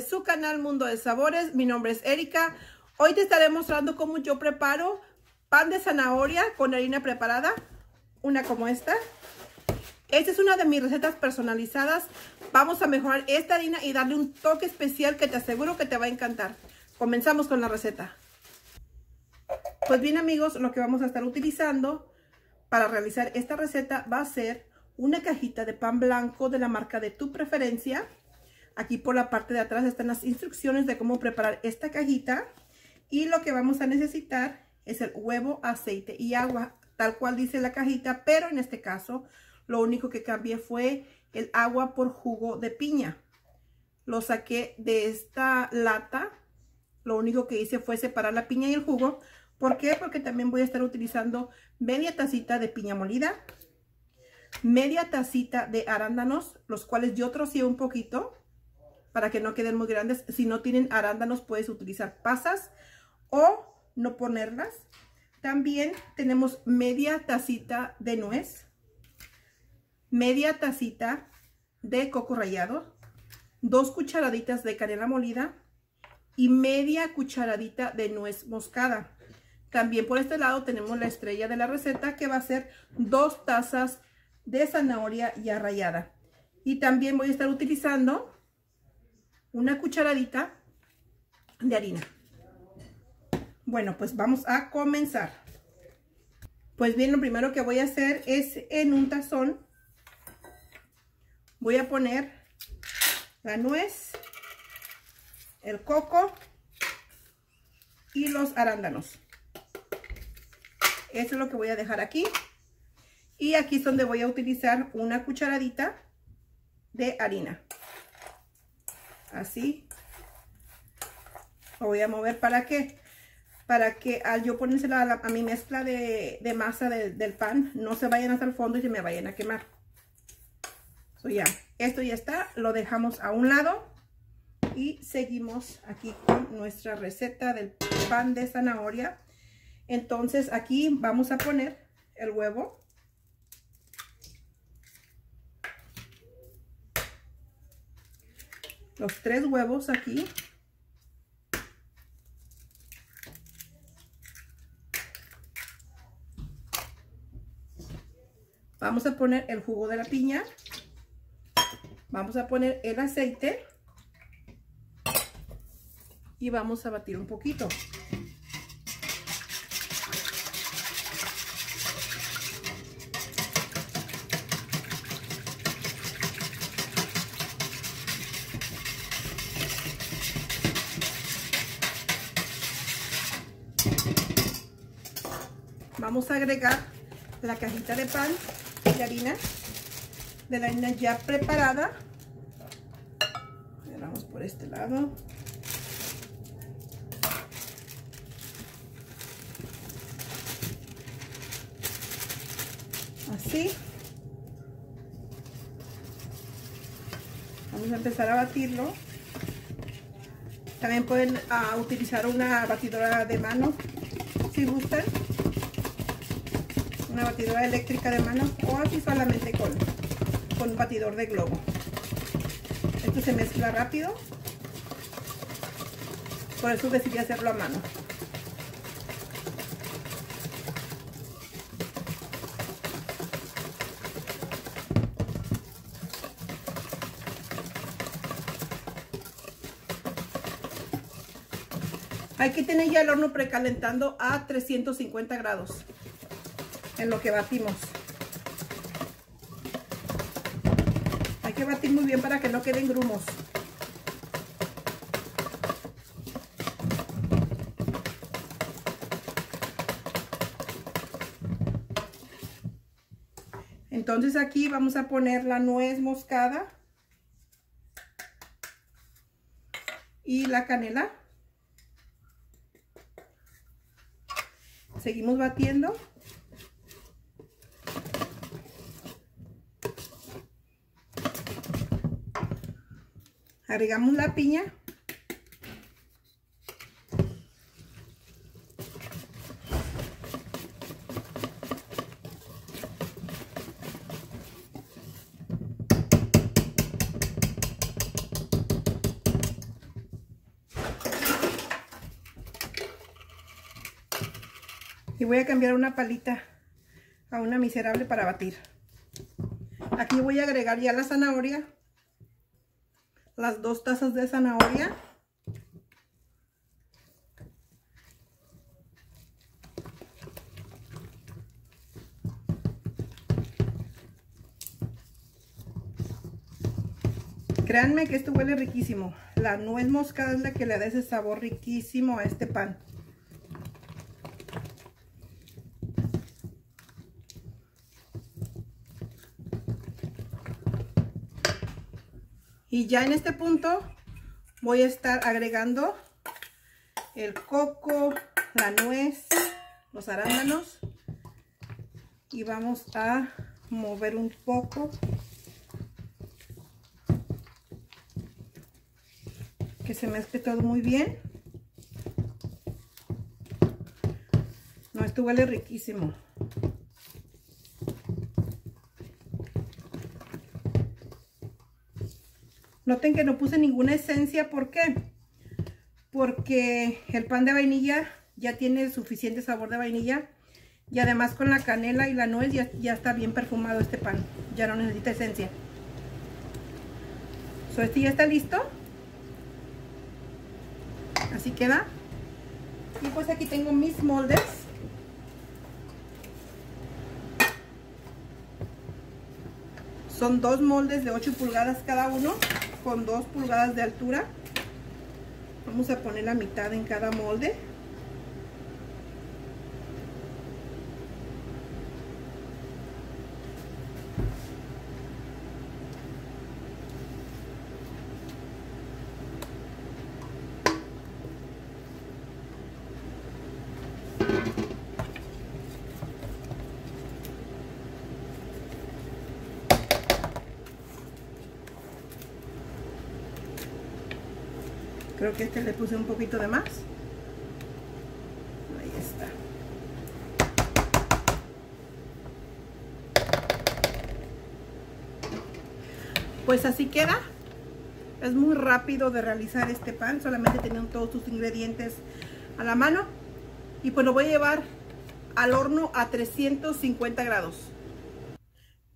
su canal Mundo de Sabores. Mi nombre es Erika. Hoy te estaré mostrando cómo yo preparo pan de zanahoria con harina preparada. Una como esta. Esta es una de mis recetas personalizadas. Vamos a mejorar esta harina y darle un toque especial que te aseguro que te va a encantar. Comenzamos con la receta. Pues bien amigos, lo que vamos a estar utilizando para realizar esta receta va a ser una cajita de pan blanco de la marca de tu preferencia. Aquí por la parte de atrás están las instrucciones de cómo preparar esta cajita. Y lo que vamos a necesitar es el huevo, aceite y agua, tal cual dice la cajita. Pero en este caso, lo único que cambié fue el agua por jugo de piña. Lo saqué de esta lata. Lo único que hice fue separar la piña y el jugo. ¿Por qué? Porque también voy a estar utilizando media tacita de piña molida media tacita de arándanos, los cuales yo trocé un poquito para que no queden muy grandes. Si no tienen arándanos, puedes utilizar pasas o no ponerlas. También tenemos media tacita de nuez, media tacita de coco rallado, dos cucharaditas de canela molida y media cucharadita de nuez moscada. También por este lado tenemos la estrella de la receta que va a ser dos tazas de zanahoria ya rallada. Y también voy a estar utilizando una cucharadita de harina. Bueno, pues vamos a comenzar. Pues bien, lo primero que voy a hacer es en un tazón, voy a poner la nuez, el coco y los arándanos. Eso es lo que voy a dejar aquí. Y aquí es donde voy a utilizar una cucharadita de harina. Así. Lo voy a mover para que, para que al yo ponérsela a, mi mezcla de, masa del pan, no se vayan hasta el fondo y se me vayan a quemar. So ya, esto ya está, lo dejamos a un lado y seguimos aquí con nuestra receta del pan de zanahoria. Entonces aquí vamos a poner el huevo. Los tres huevos aquí. Vamos a poner el jugo de la piña. Vamos a poner el aceite. Y vamos a batir un poquito. Vamos a agregar la cajita de pan de harina, de la harina ya preparada. Vamos por este lado. Así. Vamos a empezar a batirlo. También pueden ah, utilizar una batidora de mano si gustan una batidora eléctrica de mano o así solamente con, con un batidor de globo. Esto se mezcla rápido, por eso decidí hacerlo a mano. Hay que tener ya el horno precalentando a 350 grados en lo que batimos. Hay que batir muy bien para que no queden grumos. Entonces aquí vamos a poner la nuez moscada y la canela. Seguimos batiendo. Agregamos la piña. Y voy a cambiar una palita a una miserable para batir. Aquí voy a agregar ya la zanahoria las dos tazas de zanahoria. Créanme que esto huele riquísimo. La nuez moscada es la que le da ese sabor riquísimo a este pan. Y ya en este punto voy a estar agregando el coco, la nuez, los arándanos. Y vamos a mover un poco que se mezcle todo muy bien. No, esto huele riquísimo. Noten que no puse ninguna esencia, ¿por qué? Porque el pan de vainilla ya tiene suficiente sabor de vainilla y además con la canela y la nuez ya, ya está bien perfumado este pan, ya no necesita esencia. So, este ya está listo. Así queda. Y pues aquí tengo mis moldes. Son dos moldes de 8 pulgadas cada uno, con 2 pulgadas de altura. Vamos a poner la mitad en cada molde. Creo que este le puse un poquito de más. Ahí está. Pues así queda. Es muy rápido de realizar este pan. Solamente teniendo todos sus ingredientes a la mano. Y pues lo voy a llevar al horno a 350 grados.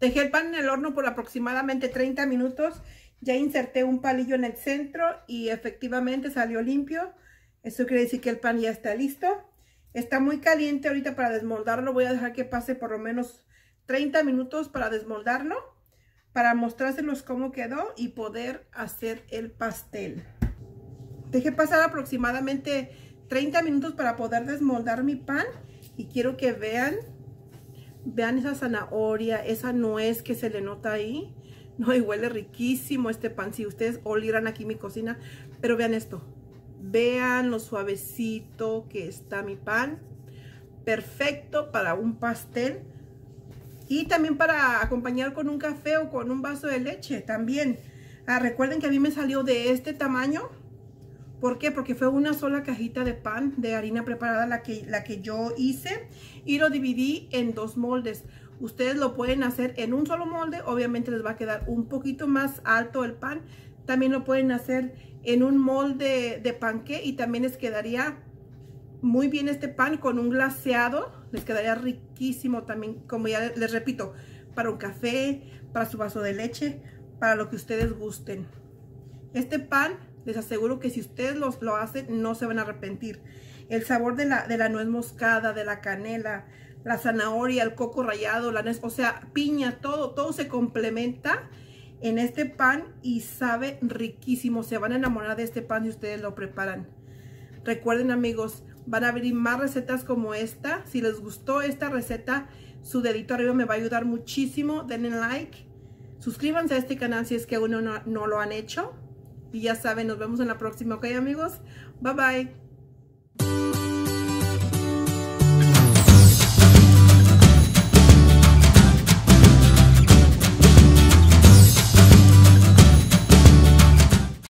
Dejé el pan en el horno por aproximadamente 30 minutos ya inserté un palillo en el centro y efectivamente salió limpio. Eso quiere decir que el pan ya está listo. Está muy caliente ahorita para desmoldarlo. Voy a dejar que pase por lo menos 30 minutos para desmoldarlo. Para mostrárselos cómo quedó y poder hacer el pastel. Dejé pasar aproximadamente 30 minutos para poder desmoldar mi pan. Y quiero que vean, vean esa zanahoria, esa nuez que se le nota ahí. No, y huele riquísimo este pan. Si ustedes olieran aquí mi cocina. Pero vean esto. Vean lo suavecito que está mi pan. Perfecto para un pastel. Y también para acompañar con un café o con un vaso de leche también. Ah, recuerden que a mí me salió de este tamaño. ¿Por qué? Porque fue una sola cajita de pan de harina preparada la que, la que yo hice. Y lo dividí en dos moldes. Ustedes lo pueden hacer en un solo molde. Obviamente les va a quedar un poquito más alto el pan. También lo pueden hacer en un molde de panque y también les quedaría muy bien este pan con un glaseado. Les quedaría riquísimo también, como ya les repito, para un café, para su vaso de leche, para lo que ustedes gusten. Este pan, les aseguro que si ustedes lo hacen, no se van a arrepentir. El sabor de la nuez moscada, de la canela, la zanahoria, el coco rallado, la o sea, piña, todo, todo se complementa en este pan y sabe riquísimo. Se van a enamorar de este pan si ustedes lo preparan. Recuerden amigos, van a venir más recetas como esta. Si les gustó esta receta, su dedito arriba me va a ayudar muchísimo. Denle like. Suscríbanse a este canal si es que aún no, no lo han hecho. Y ya saben, nos vemos en la próxima, ¿ok amigos? Bye bye.